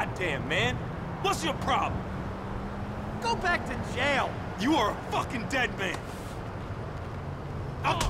Goddamn, man. What's your problem? Go back to jail. You are a fucking dead man. I'll.